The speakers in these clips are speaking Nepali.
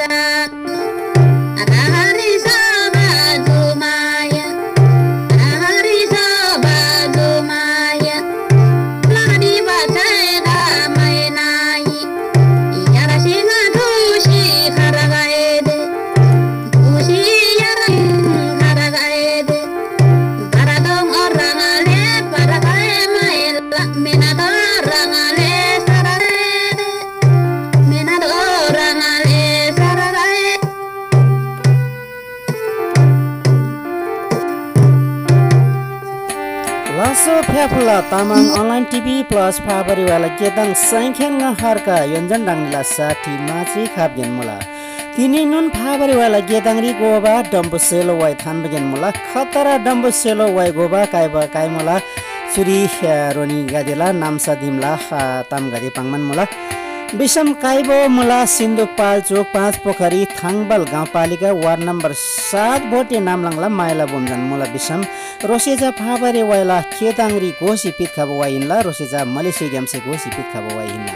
thousand. फ्याफुला तामाङ अनलाइन टिभी प्लस फाबरीवाला केताङ सैखेङ हर्का योन्जन डाङ्ला साठी माची खाप मुला। तिनी नुन फाबरीवाला गेदाङ्री गोबा डम्बु सेलो वाइ थान बगेन मुला। खतरा डम्बु सेलो वाइ गोबा काइबा काइ मुला चुरी रोनी गादेला नामसा दिमला ताम गादे पाङमान मुला। विषम काइबो मुला सिन्धुपाल्चोक पाँच पोखरी थाङबल गाउँपालिका वार्ड नम्बर सात भोटे नामलाङला माइला बोमजन मुला विषम रोसेजा फाबरे वाइला खेताङ्री घोसी पित खाबो वाइनला रोसेजा मलेसिया ग्याम्से घोसी पित खाबो वाइनला।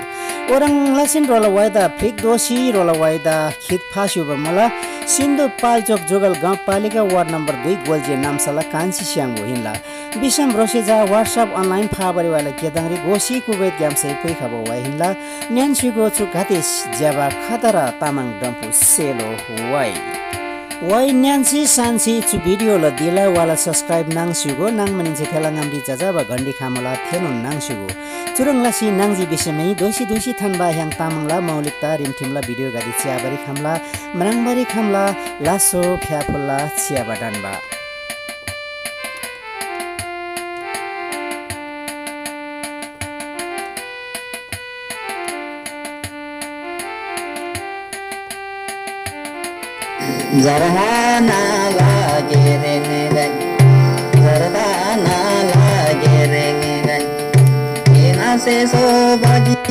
ओरङ लासिन रोला वाइदा फ्रिक दोसी रोला वाइदा खित फास्यो मला सिन्धु पाल्चोक जोगल गाउँपालिका वार्ड नम्बर दुई गोल्जे नामसाला कान्छी स्याङ हिँड्ला विषम रोसेजा वाट्सएप अनलाइन फाबरेवाला केदाङ्री गोसी कुवेत ग्याम्से पुइ खाबो वाइ हिँड्ला न्यान्सुगो चुकाते ज्याबा खतरा तामाङ डम्पु सेलो वाइ वाइ न्यान्सी सान्सी चु भिडियो ल दिला वाला सब्सक्राइब नाङसुगो नाङ मनिन्छ खेला नाम्री जाजा वा घण्डी खामला फेनु नाङसुगो चुरुङ लासी नाङजी विषयमै दोसी दोसी थानबा ह्याङ तामाङला मौलिकता रिमठिमला भिडियो गाडी चियाबारी खामला मराङबारी खामला लासो फ्याफुल्ला चियाबा डान्बा जरहाना लागे रे निरन जरहाना लागे रे निरन येनासे सोबाजीच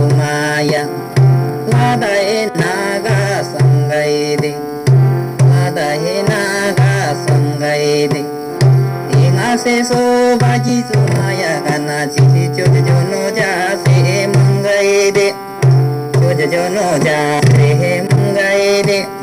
bebe Ina se so baji suna ya kana chiti chojo jo no ja se mangaide Chojo jo no ja se mangaide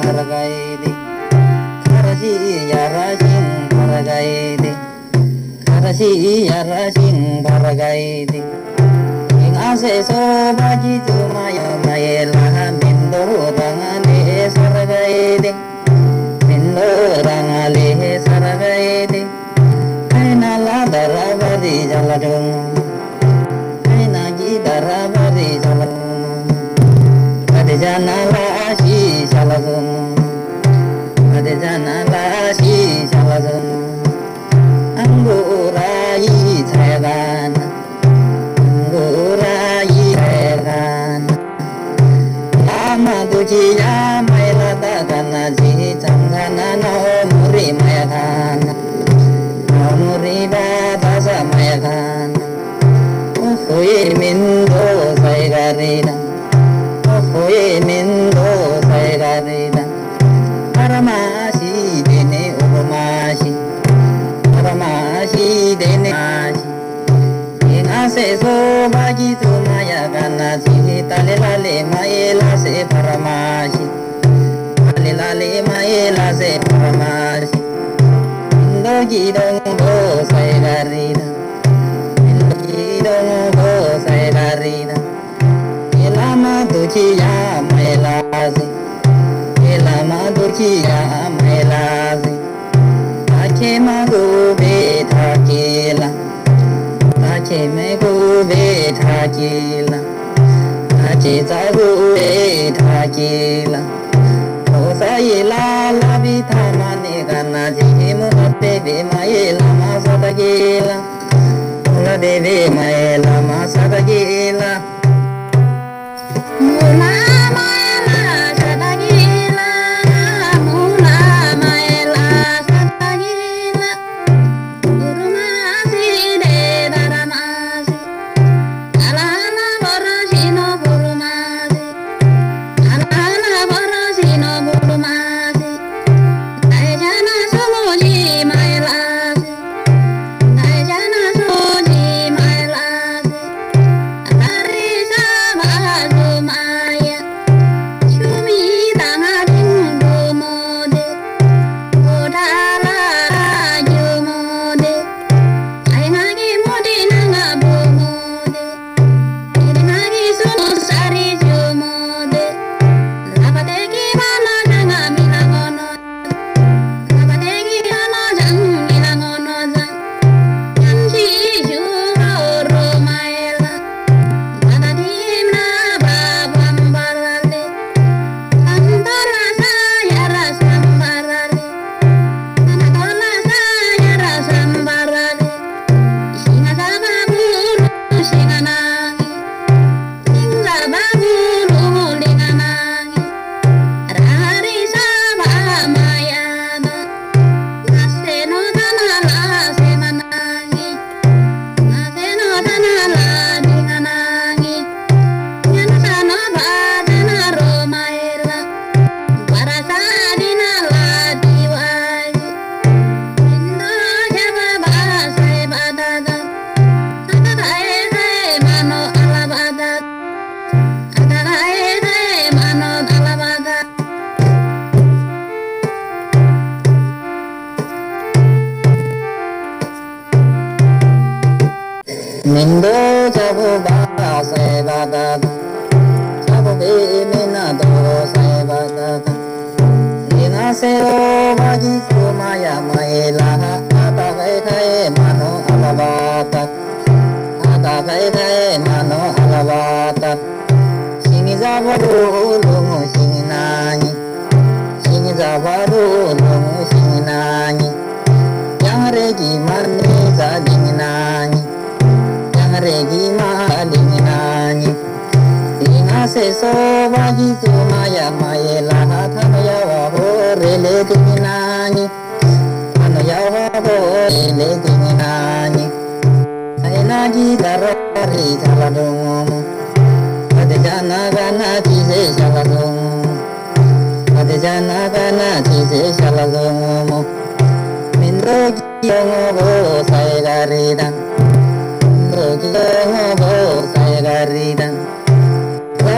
கரகாயதே கரசி யாராசிங் பரகாயதே கரசி யாராசிங் பரகாயதே Ing ase soba jitu maya maya mindo tangane saragaide mindo darabadi jaladung Aina darabadi ना जी ताले लाले माएला से परमाजी ताले लाले माएला से परमाजी इंदो गीरों दो सैगारीना इंदो गीरों दो सैगारीना एला मा दुचिया मैलाजी एला मा दुचिया मैलाजी आखे मागो बेठा केला आखे मेगो बेठा केला zagube thakila Osa ila labi thamane gana jihimu bebe maela masadagila Ola debe maela masadagila Mula ವಾಯಿತು ಮಾಯಮಯಲ ತನಯವ ಹೋರೆಲೆ ದಿನಾನಿ ತನಯವ ಹೋರೆಲೆ ದಿನಾನಿ ಕೈನಾಗಿ ದರರಿ ತಲದು ಅದ ಜನ ಗನ ತಿಸೆ ಸಲದು ಅದ ಜನ ಗನ ತಿಸೆ ಸಲದು ಮಿಂದ್ರೋಗಿ ಹೋಗೋ ಸೈಗಾರಿದ ಮಿಂದ್ರೋಗಿ ಹೋಗೋ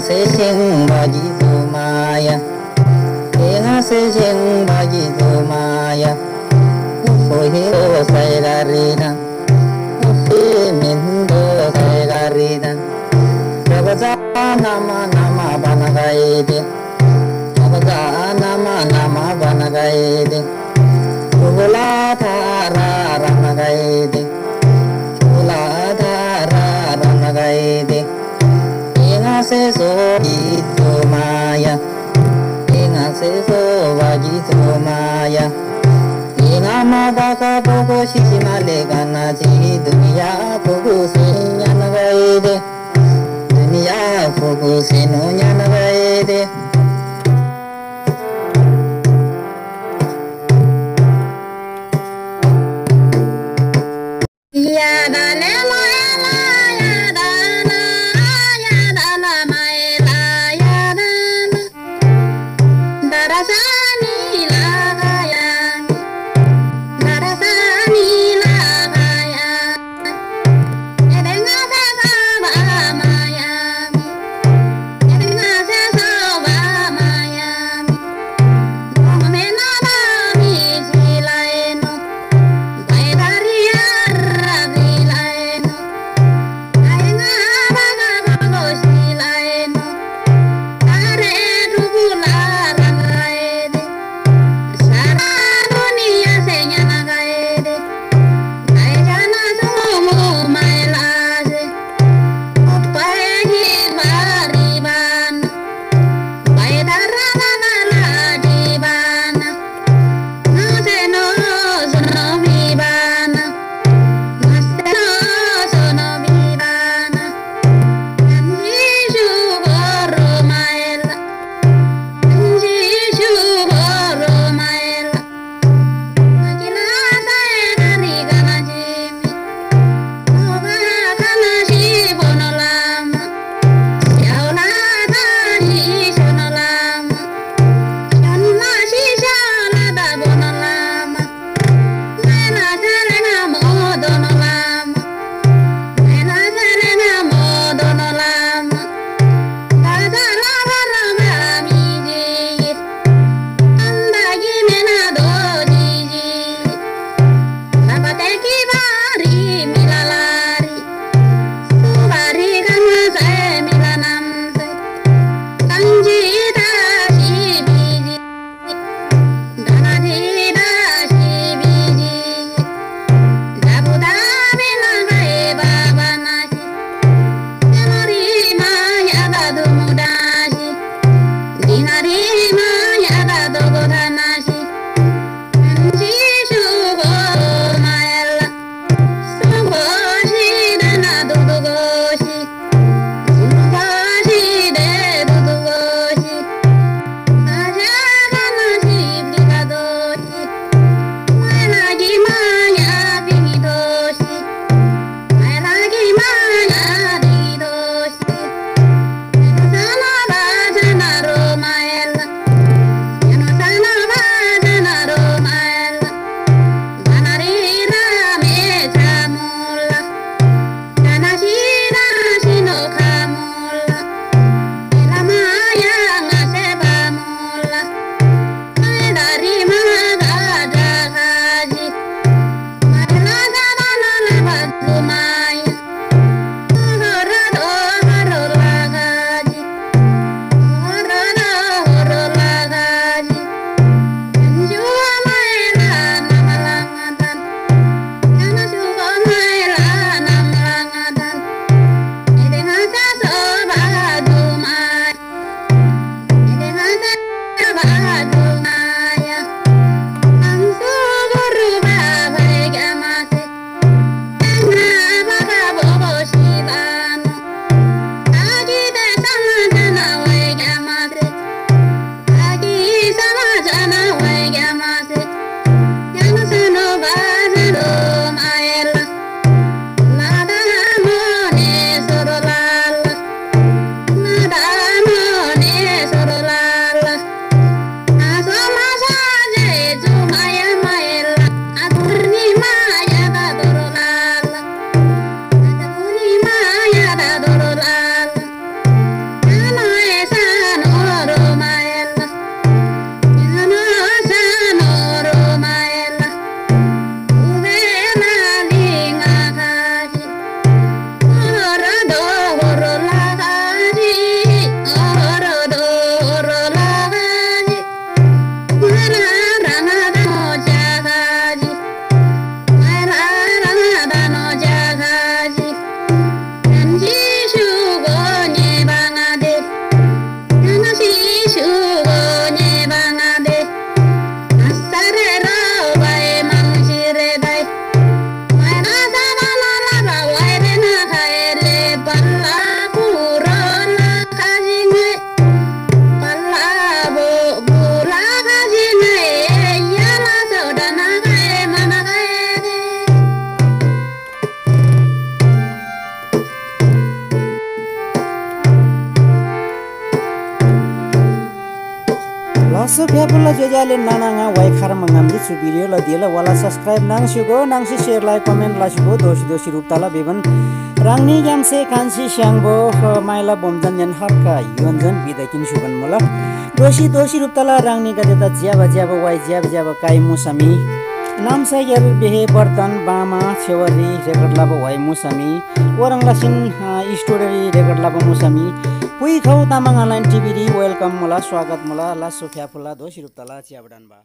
se jing bhaji tu maya Eha se jing bhaji tu maya Uso hiro sai la rida Uso mindo sai la rida Chabaza nama nama banagayede Chabaza nama nama banagayede Uvula thara ranagayede Uvula ingase Maya ingase so wajito Maya ingamada ka pogo shimale kana ji dunya pogo sinyan gaide dunya pogo sinyan gaide coração. Nana why खारामदि भिडियोलाई दिए लब्सक्राइब नाङ्सु भो नाङ्सी सेयरलाई कमेन्ट बेबन गाम्से कान्छे स्याङ बो माइला बमजन जन हक्का सुभन मूलक दोस्री दोषी रूपताला राने गजेता ज्याब ज्याब वाइ ज्याब ज्याब काई मौसमी नाम्सा ग्याब बेहे बर्तन बामा छेउरे रेकर्ड लाइ मौसमी वरङलासिन स्टोरेरी रेकर्ड लासमी पुइ खौ तामाङ अनलाइन टिभी वेलकम मला स्वागत मला ला सोफ्या फुला दोसिरुप्तला चियाबडान बा